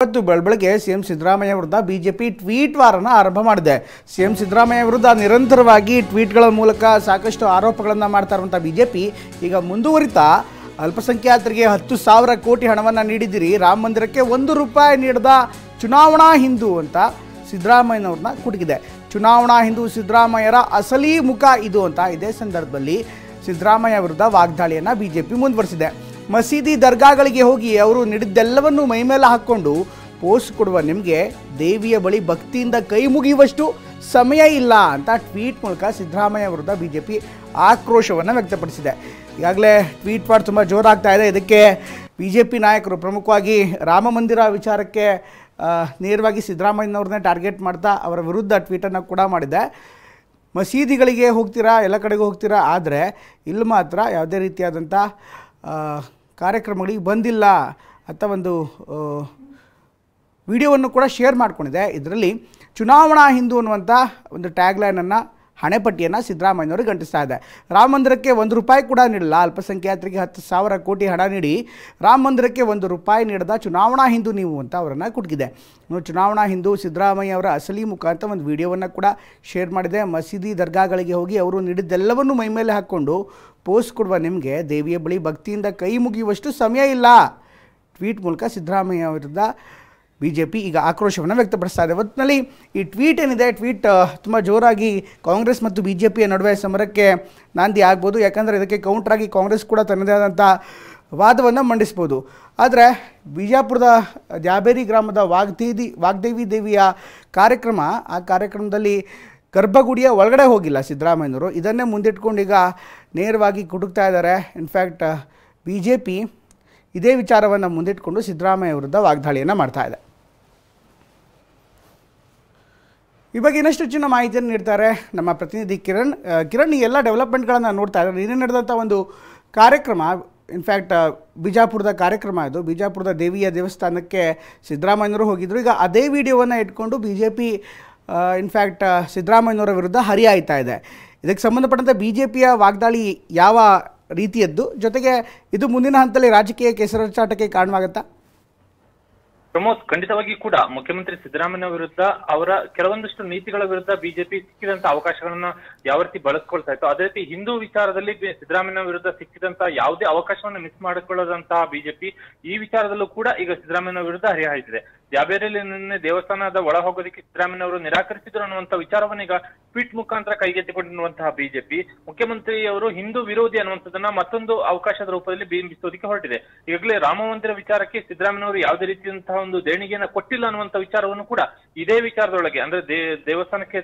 ಇವತ್ತು ಬೆಳಬೆಳಗ್ಗೆ ಸಿಎಂ ಸಿದ್ದರಾಮಯ್ಯ ವಿರುದ್ಧ BJP tweet ವಾರನ ಆರಂಭ ಮಾಡಿದೆ. ಸಿಎಂ ಸಿದ್ದರಾಮಯ್ಯ ವಿರುದ್ಧ ನಿರಂತರವಾಗಿ ಟ್ವೀಟ್ಗಳ ಮೂಲಕ ಸಾಕಷ್ಟು ಆರೋಪಗಳನ್ನು ಮಾಡ್ತಾ ಇರುವಂಥ ಬಿಜೆಪಿ ಈಗ ಮುಂದುವರಿತಾ ಅಲ್ಪಸಂಖ್ಯಾತರಿಗೆ ಹತ್ತು ಸಾವಿರ ಕೋಟಿ ಹಣವನ್ನು ನೀಡಿದ್ದೀರಿ. ರಾಮ ಮಂದಿರಕ್ಕೆ ಒಂದು ರೂಪಾಯಿ ನೀಡದ ಚುನಾವಣಾ ಹಿಂದೂ ಅಂತ ಸಿದ್ದರಾಮಯ್ಯನವ್ರನ್ನ ಕುಟುಕಿದೆ. ಚುನಾವಣಾ ಹಿಂದೂ ಸಿದ್ದರಾಮಯ್ಯರ ಅಸಲಿ ಮುಖ ಇದು ಅಂತ ಇದೇ ಸಂದರ್ಭದಲ್ಲಿ ಸಿದ್ದರಾಮಯ್ಯ ವಿರುದ್ಧ ವಾಗ್ದಾಳಿಯನ್ನು ಬಿಜೆಪಿ ಮುಂದುವರಿಸಿದೆ. ಮಸೀದಿ ದರ್ಗಾಗಳಿಗೆ ಹೋಗಿ ಅವರು ನೀಡಿದ್ದೆಲ್ಲವನ್ನು ಮೈಮೇಲೆ ಹಾಕ್ಕೊಂಡು ಪೋಸ್ಟ್ ಕೊಡುವ ನಿಮಗೆ ದೇವಿಯ ಬಳಿ ಭಕ್ತಿಯಿಂದ ಕೈ ಮುಗಿಯುವಷ್ಟು ಸಮಯ ಇಲ್ಲ ಅಂತ ಟ್ವೀಟ್ ಮೂಲಕ ಸಿದ್ದರಾಮಯ್ಯ ವಿರುದ್ಧ ಬಿಜೆಪಿ ಆಕ್ರೋಶವನ್ನು ವ್ಯಕ್ತಪಡಿಸಿದೆ. ಈಗಾಗಲೇ ಟ್ವೀಟ್ ಮಾಡಿ ತುಂಬ ಜೋರಾಗ್ತಾ ಇದೆ. ಇದಕ್ಕೆ ಬಿ ಜೆ ಪಿ ನಾಯಕರು ಪ್ರಮುಖವಾಗಿ ರಾಮ ಮಂದಿರ ವಿಚಾರಕ್ಕೆ ನೇರವಾಗಿ ಸಿದ್ದರಾಮಯ್ಯನವ್ರನ್ನೇ ಟಾರ್ಗೆಟ್ ಮಾಡ್ತಾ ಅವರ ವಿರುದ್ಧ ಟ್ವೀಟನ್ನು ಕೂಡ ಮಾಡಿದೆ. ಮಸೀದಿಗಳಿಗೆ ಹೋಗ್ತೀರಾ, ಎಲ್ಲ ಕಡೆಗೂ ಹೋಗ್ತೀರಾ, ಆದರೆ ಇಲ್ಲಿ ಮಾತ್ರ ಯಾವುದೇ ರೀತಿಯಾದಂಥ ಕಾರ್ಯಕ್ರಮಗಳಿಗೆ ಬಂದಿಲ್ಲ ಅಂತ ಒಂದು ವಿಡಿಯೋವನ್ನು ಕೂಡ ಶೇರ್ ಮಾಡ್ಕೊಂಡಿದೆ. ಇದರಲ್ಲಿ ಚುನಾವಣಾ ಹಿಂದೂ ಅನ್ನುವಂಥ ಒಂದು ಟ್ಯಾಗ್ಲೈನನ್ನು ಹಣೆಪಟ್ಟಿಯನ್ನು ಸಿದ್ದರಾಮಯ್ಯನವರು ಗಂಟಿಸ್ತಾ ಇದೆ ರಾಮ ಮಂದಿರಕ್ಕೆ ಒಂದು ರೂಪಾಯಿ ಕೂಡ ನೀಡಲ್ಲ. ಅಲ್ಪಸಂಖ್ಯಾತರಿಗೆ ಹತ್ತು ಸಾವಿರ ಕೋಟಿ ಹಣ ನೀಡಿ ರಾಮ ಮಂದಿರಕ್ಕೆ ಒಂದು ರೂಪಾಯಿ ನೀಡದ ಚುನಾವಣಾ ಹಿಂದೂ ನೀವು ಅಂತ ಅವರನ್ನು ಕುಟುಕಿದೆ. ಚುನಾವಣಾ ಹಿಂದೂ ಸಿದ್ದರಾಮಯ್ಯ ಅವರ ಅಸಲಿ ಮುಖ ಅಂತ ಒಂದು ವಿಡಿಯೋವನ್ನು ಕೂಡ ಶೇರ್ ಮಾಡಿದೆ. ಮಸೀದಿ ದರ್ಗಾಗಳಿಗೆ ಹೋಗಿ ಅವರು ನೀಡಿದ್ದೆಲ್ಲವನ್ನು ಮೈಮೇಲೆ ಹಾಕ್ಕೊಂಡು ಪೋಸ್ಟ್ ಕೊಡುವ ನಿಮಗೆ ದೇವಿಯ ಬಳಿ ಭಕ್ತಿಯಿಂದ ಕೈ ಮುಗಿಯುವಷ್ಟು ಸಮಯ ಇಲ್ಲ. ಟ್ವೀಟ್ ಮೂಲಕ ಸಿದ್ದರಾಮಯ್ಯ ವಿರುದ್ಧ ಬಿ ಜೆ ಪಿ ಈಗ ಆಕ್ರೋಶವನ್ನು ವ್ಯಕ್ತಪಡಿಸ್ತಾ ಇದೆ. ಒಟ್ಟಿನಲ್ಲಿ ಈ ಟ್ವೀಟ್ ಏನಿದೆ? ಟ್ವೀಟ್ ತುಂಬ ಜೋರಾಗಿ ಕಾಂಗ್ರೆಸ್ ಮತ್ತು ಬಿ ಜೆ ಪಿಯ ನಡುವೆ ಸಮರಕ್ಕೆ ನಾಂದಿ ಆಗ್ಬೋದು. ಯಾಕಂದರೆ ಇದಕ್ಕೆ ಕೌಂಟ್ರಾಗಿ ಕಾಂಗ್ರೆಸ್ ಕೂಡ ತನ್ನದೇ ಆದಂಥ ವಾದವನ್ನು ಮಂಡಿಸ್ಬೋದು. ಆದರೆ ಬಿಜಾಪುರದ ದ್ಯಾಬೇರಿ ಗ್ರಾಮದ ವಾಗ್ದೇವಿ ವಾಗ್ದೇವಿ ದೇವಿಯ ಕಾರ್ಯಕ್ರಮ, ಆ ಕಾರ್ಯಕ್ರಮದಲ್ಲಿ ಗರ್ಭಗುಡಿಯ ಒಳಗಡೆ ಹೋಗಿಲ್ಲ ಸಿದ್ದರಾಮಯ್ಯನವರು. ಇದನ್ನೇ ಮುಂದಿಟ್ಕೊಂಡು ಈಗ ನೇರವಾಗಿ ಕುಟುಕ್ತಾ ಇದ್ದಾರೆ. ಇನ್ಫ್ಯಾಕ್ಟ್ ಬಿ ಜೆ ಪಿ ಇದೇ ವಿಚಾರವನ್ನು ಮುಂದಿಟ್ಕೊಂಡು ಸಿದ್ದರಾಮಯ್ಯ ವಿರುದ್ಧ ವಾಗ್ದಾಳಿಯನ್ನು ಮಾಡ್ತಾ ಇದೆ. ಈ ಬಗ್ಗೆ ಇನ್ನಷ್ಟು ಹೆಚ್ಚಿನ ಮಾಹಿತಿಯನ್ನು ನೀಡ್ತಾರೆ ನಮ್ಮ ಪ್ರತಿನಿಧಿ ಕಿರಣ್. ಕಿರಣ್, ಈ ಎಲ್ಲ ಡೆವಲಪ್ಮೆಂಟ್ಗಳನ್ನು ನೋಡ್ತಾ ಇದ್ದಾರೆ. ನಿನ್ನೆ ನಡೆದಂಥ ಒಂದು ಕಾರ್ಯಕ್ರಮ ಇನ್ಫ್ಯಾಕ್ಟ್ ಬಿಜಾಪುರದ ಕಾರ್ಯಕ್ರಮ ಇದು. ಬಿಜಾಪುರದ ದೇವಿಯ ದೇವಸ್ಥಾನಕ್ಕೆ ಸಿದ್ದರಾಮಯ್ಯನವರು ಹೋಗಿದ್ದರು ಈಗ ಅದೇ ವಿಡಿಯೋವನ್ನು ಇಟ್ಕೊಂಡು ಬಿ ಜೆ ಪಿ ಇನ್ಫ್ಯಾಕ್ಟ್ ಸಿದ್ದರಾಮಯ್ಯನವರ ವಿರುದ್ಧ ಹರಿಯಾಯ್ತಾ ಇದೆ. ಇದಕ್ಕೆ ಸಂಬಂಧಪಟ್ಟಂತೆ ಬಿ ಜೆ ಪಿಯ ವಾಗ್ದಾಳಿ ಯಾವ ರೀತಿಯದ್ದು? ಜೊತೆಗೆ ಇದು ಮುಂದಿನ ಹಂತದಲ್ಲಿ ರಾಜಕೀಯ ಕೆಸರಾಟಕ್ಕೆ ಕಾರಣವಾಗುತ್ತಾ? ಪ್ರಮೋದ್, ಖಂಡಿತವಾಗಿ ಕೂಡ ಮುಖ್ಯಮಂತ್ರಿ ಸಿದ್ದರಾಮಯ್ಯ ವಿರುದ್ಧ ಅವರ ಕೆಲವೊಂದಷ್ಟು ನೀತಿಗಳ ವಿರುದ್ಧ ಬಿಜೆಪಿ ಸಿಕ್ಕಿದಂತ ಅವಕಾಶಗಳನ್ನ ಯಾವ ರೀತಿ ಬಳಸ್ಕೊಳ್ತಾ ಇತ್ತು, ಅದೇ ರೀತಿ ಹಿಂದೂ ವಿಚಾರದಲ್ಲಿ ಸಿದ್ದರಾಮಯ್ಯ ವಿರುದ್ಧ ಸಿಕ್ಕಿದಂತ ಯಾವುದೇ ಅವಕಾಶವನ್ನು ಮಿಸ್ ಮಾಡಿಕೊಳ್ಳದಂತಹ ಬಿಜೆಪಿ ಈ ವಿಚಾರದಲ್ಲೂ ಕೂಡ ಈಗ ಸಿದ್ದರಾಮಯ್ಯ ವಿರುದ್ಧ ಹರಿಹಾಯ್ತಿದೆ ಜಾಬೇರಿಯಲ್ಲಿ ನಿನ್ನೆ ದೇವಸ್ಥಾನದ ಒಳ ಹೋಗೋದಕ್ಕೆ ಸಿದ್ದರಾಮಯ್ಯ ಅವರು ನಿರಾಕರಿಸಿದ್ರು ಅನ್ನುವಂತ ವಿಚಾರವನ್ನ ಈಗ ಟ್ವೀಟ್ ಮುಖಾಂತರ ಕೈಗೆತ್ತಿಕೊಂಡಿರುವಂತಹ ಬಿಜೆಪಿ. ಮುಖ್ಯಮಂತ್ರಿಯವರು ಹಿಂದೂ ವಿರೋಧಿ ಅನ್ನುವಂಥದ್ದನ್ನ ಮತ್ತೊಂದು ಅವಕಾಶದ ರೂಪದಲ್ಲಿ ಬಿಂಬಿಸೋದಕ್ಕೆ ಹೊರಟಿದೆ. ಈಗಾಗಲೇ ರಾಮ ಮಂದಿರ ವಿಚಾರಕ್ಕೆ ಸಿದ್ದರಾಮಯ್ಯ ಅವರು ಯಾವುದೇ ರೀತಿಯಂತಹ ಒಂದು ದೇಣಿಗೆಯನ್ನ ಕೊಟ್ಟಿಲ್ಲ ಅನ್ನುವಂತ ವಿಚಾರವನ್ನು ಕೂಡ ಇದೇ ವಿಚಾರದೊಳಗೆ, ಅಂದ್ರೆ ದೇವಸ್ಥಾನಕ್ಕೆ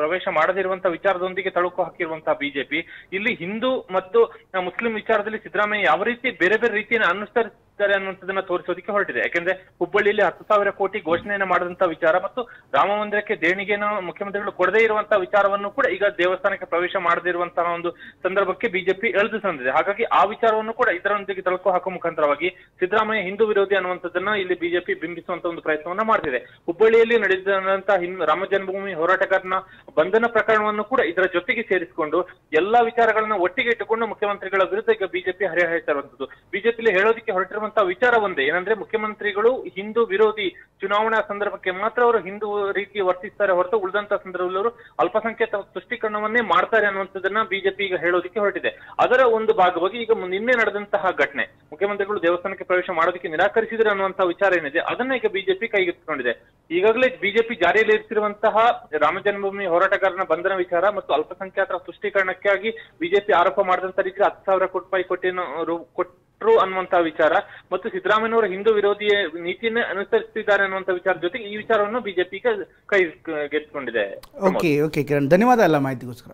ಪ್ರವೇಶ ಮಾಡದಿರುವಂತ ವಿಚಾರದೊಂದಿಗೆ ತಳುಕು ಹಾಕಿರುವಂತಹ ಬಿಜೆಪಿ. ಇಲ್ಲಿ ಹಿಂದೂ ಮತ್ತು ಮುಸ್ಲಿಂ ವಿಚಾರದಲ್ಲಿ ಸಿದ್ದರಾಮಯ್ಯ ಯಾವ ರೀತಿ ಬೇರೆ ಬೇರೆ ರೀತಿಯನ್ನು ಅನುಸರಿಸಿದ್ದಾರೆ ಅನ್ನುವಂಥದ್ದನ್ನ ತೋರಿಸೋದಕ್ಕೆ ಹೊರಟಿದೆ. ಯಾಕಂದ್ರೆ ಹುಬ್ಬಳ್ಳಿಯಲ್ಲಿ ಹತ್ತು ಸಾವಿರ ಕೋಟಿ ಘೋಷಣೆಯನ್ನು ಮಾಡಿದಂತ ವಿಚಾರ ಮತ್ತು ರಾಮ ಮಂದಿರಕ್ಕೆ ದೇಣಿಗೆಯನ್ನು ಮುಖ್ಯಮಂತ್ರಿಗಳು ಕೊಡದೇ ಇರುವಂತಹ ವಿಚಾರವನ್ನು ಕೂಡ ಈಗ ದೇವಸ್ಥಾನಕ್ಕೆ ಪ್ರವೇಶ ಮಾಡದಿರುವಂತಹ ಒಂದು ಸಂದರ್ಭಕ್ಕೆ ಬಿಜೆಪಿ ಎಳೆದು ತಂದಿದೆ. ಹಾಗಾಗಿ ಆ ವಿಚಾರವನ್ನು ಕೂಡ ಇದರೊಂದಿಗೆ ತಳಕು ಹಾಕುವ ಮುಖಾಂತರವಾಗಿ ಸಿದ್ದರಾಮಯ್ಯ ಹಿಂದೂ ವಿರೋಧಿ ಅನ್ನುವಂಥದ್ದನ್ನ ಇಲ್ಲಿ ಬಿಜೆಪಿ ಬಿಂಬಿಸುವಂತ ಒಂದು ಪ್ರಯತ್ನವನ್ನ ಮಾಡ್ತಿದೆ. ಹುಬ್ಬಳ್ಳಿಯಲ್ಲಿ ನಡೆದಂತಹ ರಾಮ ಜನ್ಮಭೂಮಿ ಹೋರಾಟಗಾರನ ಬಂಧನ ಪ್ರಕರಣವನ್ನು ಕೂಡ ಇದರ ಜೊತೆಗೆ ಸೇರಿಸಿಕೊಂಡು ಎಲ್ಲಾ ವಿಚಾರಗಳನ್ನ ಒಟ್ಟಿಗೆ ಇಟ್ಟುಕೊಂಡು ಮುಖ್ಯಮಂತ್ರಿಗಳ ವಿರುದ್ಧ ಈಗ ಬಿಜೆಪಿ ಹರಿಹಾಯಿಸಿರುವಂತದ್ದು ಬಿಜೆಪಿ ಹೇಳೋದಕ್ಕೆ ಹೊರಟಿರುವಂತಹ ವಿಚಾರ ಒಂದೇ. ಏನಂದ್ರೆ ಮುಖ್ಯಮಂತ್ರಿಗಳು ಹಿಂದೂ ವಿರೋಧಿ ಚುನಾವಣಾ ಸಂದರ್ಭಕ್ಕೆ ಮಾತ್ರ ಅವರು ಹಿಂದೂ ರೀತಿ ವರ್ತಿಸ್ತಾರೆ ಹೊರತು ಉಳಿದಂತ ಸಂದರ್ಭದಲ್ಲಿ ಅವರು ಅಲ್ಪಸಂಖ್ಯಾತ ತುಷ್ಟೀಕರಣವನ್ನೇ ಮಾಡ್ತಾರೆ ಅನ್ನುವಂಥದ್ದನ್ನ ಬಿಜೆಪಿ ಈಗ ಹೇಳೋದಕ್ಕೆ ಹೊರಟಿದೆ. ಅದರ ಒಂದು ಭಾಗವಾಗಿ ಈಗ ನಿನ್ನೆ ನಡೆದಂತಹ ಘಟನೆ, ಮುಖ್ಯಮಂತ್ರಿಗಳು ದೇವಸ್ಥಾನಕ್ಕೆ ಪ್ರವೇಶ ಮಾಡೋದಕ್ಕೆ ನಿರಾಕರಿಸಿದ್ರೆ ಅನ್ನುವಂತಹ ವಿಚಾರ ಏನಿದೆ, ಅದನ್ನ ಈಗ ಬಿಜೆಪಿ ಕೈಗೆತ್ತಿಕೊಂಡಿದೆ. ಈಗಾಗಲೇ ಬಿಜೆಪಿ ಜಾರಿಯಲ್ಲಿ ಇರಿಸಿರುವಂತಹ ರಾಮ ಜನ್ಮಭೂಮಿ ಹೋರಾಟಗಾರನ ಬಂಧನ ವಿಚಾರ ಮತ್ತು ಅಲ್ಪಸಂಖ್ಯಾತರ ತುಷ್ಟೀಕರಣಕ್ಕಾಗಿ ಬಿಜೆಪಿ ಆರೋಪ ಮಾಡಿದಂತ ರೀತಿ ಹತ್ತು ಸಾವಿರ ಕೋಟಿ ರೂಪಾಯಿ ಕೊಟ್ಟಿನ ಕೊಟ್ರು ಅನ್ನುವಂತ ವಿಚಾರ ಮತ್ತು ಸಿದ್ದರಾಮಯ್ಯನವರ ಹಿಂದೂ ವಿರೋಧಿ ನೀತಿಯನ್ನೇ ಅನುಸರಿಸುತ್ತಿದ್ದಾರೆ ಅನ್ನುವಂತ ವಿಚಾರ ಜೊತೆಗೆ ಈ ವಿಚಾರವನ್ನು ಬಿಜೆಪಿ ಕೈ ಗೆದ್ದುಕೊಂಡಿದೆ. Okay okay Kiran. ಧನ್ಯವಾದ ಎಲ್ಲ ಮಾಹಿತಿಗೋಸ್ಕರ.